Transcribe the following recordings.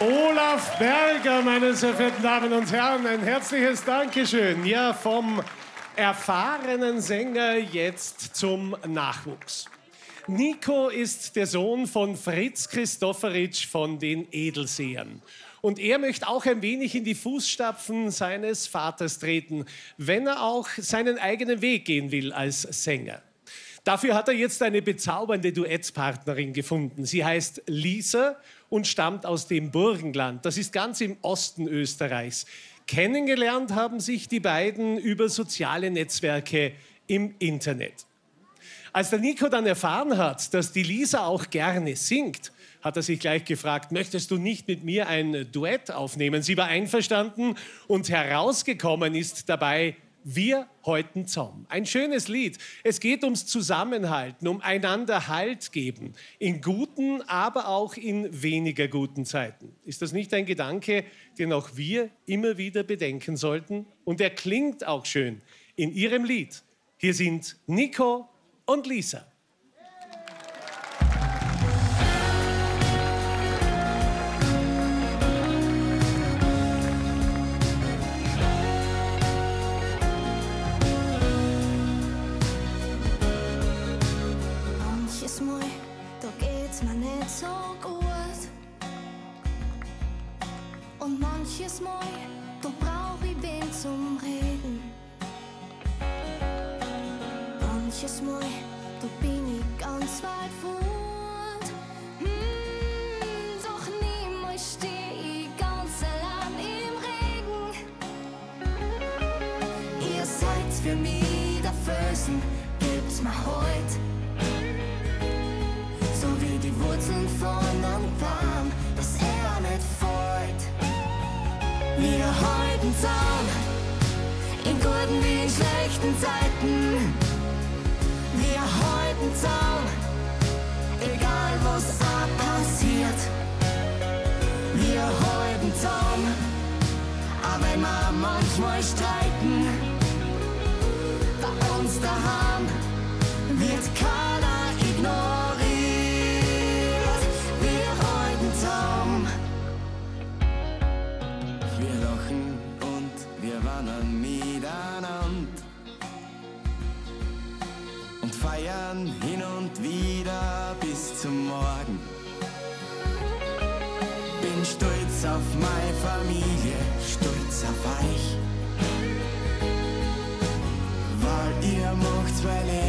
Olaf Berger, meine sehr verehrten Damen und Herren, ein herzliches Dankeschön. Ja, vom erfahrenen Sänger jetzt zum Nachwuchs. Nico ist der Sohn von Fritz Christoferitsch von den Edelsehern. Und er möchte auch ein wenig in die Fußstapfen seines Vaters treten, wenn er auch seinen eigenen Weg gehen will als Sänger. Dafür hat er jetzt eine bezaubernde Duettpartnerin gefunden. Sie heißt Lisa und stammt aus dem Burgenland. Das ist ganz im Osten Österreichs. Kennengelernt haben sich die beiden über soziale Netzwerke im Internet. Als der Nico dann erfahren hat, dass die Lisa auch gerne singt, hat er sich gleich gefragt, möchtest du nicht mit mir ein Duett aufnehmen? Sie war einverstanden und herausgekommen ist dabei wir häuten Zaum. Ein schönes Lied. Es geht ums Zusammenhalten, um einander Halt geben. In guten, aber auch in weniger guten Zeiten. Ist das nicht ein Gedanke, den auch wir immer wieder bedenken sollten? Und er klingt auch schön in ihrem Lied. Hier sind Nico und Lisa. Manches Mal, da brauch ich wen zum Reden. Manches Mal, da bin ich ganz weit fort. Hm, doch niemals steh ich ganz allein im Regen. Ihr seid für mich der Felsen, gibt's mir heut. Wurzeln von einem Baum, das er nicht freut. Wir halten Zaun in guten wie in schlechten Zeiten. Wir halten Zaun, egal was auch passiert. Wir halten auch wenn wir manchmal streiten. Feiern hin und wieder bis zum Morgen. Bin stolz auf meine Familie, stolz auf euch, weil ihr macht's mein Leben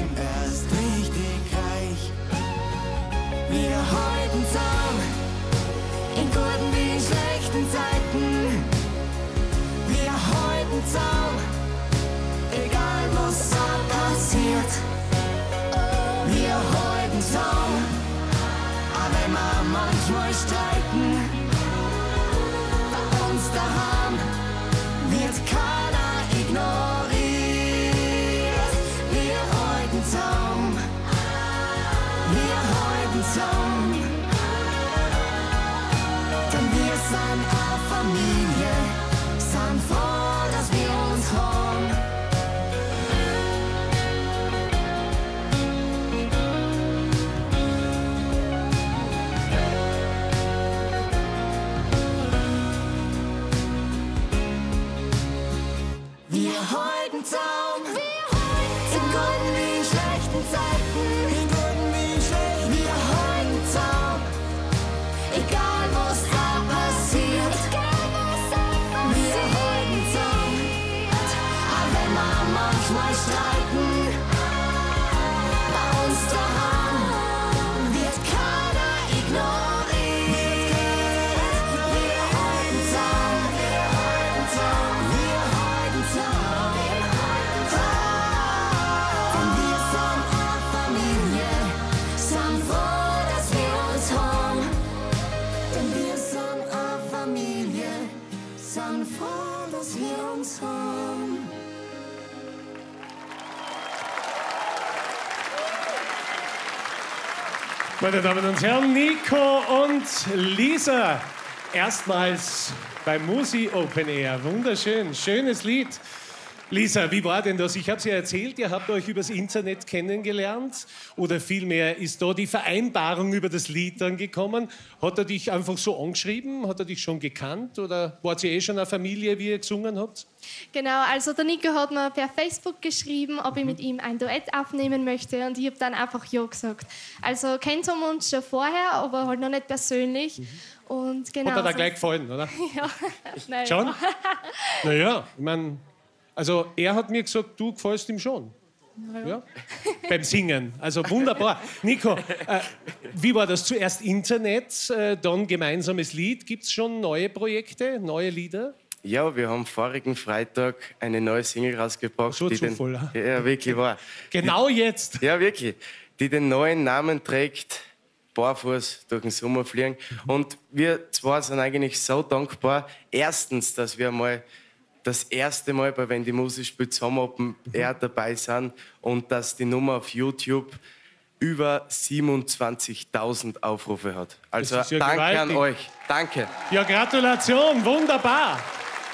schlechten Zeiten. Wir halten zusammen. Egal was da passiert, wir halten zusammen. Auch wenn manchmal streiten, haben. Meine Damen und Herren, Nico und Lisa, erstmals beim Musi Open Air. Wunderschön, schönes Lied. Lisa, wie war denn das? Ich habe es ja erzählt, ihr habt euch übers Internet kennengelernt. Oder vielmehr ist da die Vereinbarung über das Lied dann gekommen. Hat er dich einfach so angeschrieben? Hat er dich schon gekannt? Oder wart ihr eh schon eine Familie, wie ihr gesungen habt? Genau, also der Nico hat mir per Facebook geschrieben, ob ich Mhm. mit ihm ein Duett aufnehmen möchte und ich habe dann einfach ja gesagt. Also kennt wir uns schon vorher, aber halt noch nicht persönlich. Und genau. Mhm. Hat er da so- gleich gefallen, oder? Ja. Nein. Schon? naja, ich meine, also er hat mir gesagt, du gefällst ihm schon. Ja. Beim Singen. Also wunderbar. Nico, äh, wie war das? Zuerst Internet, äh, dann gemeinsames Lied. Gibt es schon neue Projekte, neue Lieder? Ja, wir haben vorigen Freitag eine neue Single rausgebracht. So die Zufall, den, ja, wirklich wahr. Genau jetzt. Ja, wirklich. Die den neuen Namen trägt, Barfuß durch den Sommer fliegen. Und wir zwei sind eigentlich so dankbar. Erstens, dass wir mal das erste Mal bei Wenn die Musik spielt zusammen Open Air dabei sind und dass die Nummer auf YouTube über 27.000 Aufrufe hat. Also ja danke an gewaltig. euch. Danke. Ja, Gratulation, wunderbar.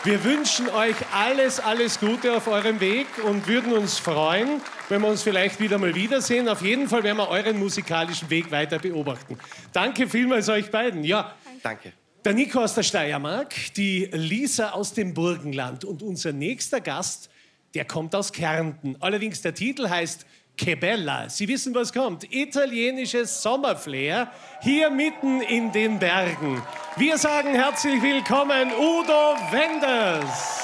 Wir wünschen euch alles, alles Gute auf eurem Weg und würden uns freuen, wenn wir uns vielleicht wieder mal wiedersehen. Auf jeden Fall werden wir euren musikalischen Weg weiter beobachten. Danke vielmals euch beiden. Ja, Danke. Der Nico aus der Steiermark, die Lisa aus dem Burgenland und unser nächster Gast, der kommt aus Kärnten. Allerdings der Titel heißt Che Bella. Sie wissen, was kommt. Italienisches Sommerflair hier mitten in den Bergen. Wir sagen herzlich willkommen Udo Wenders.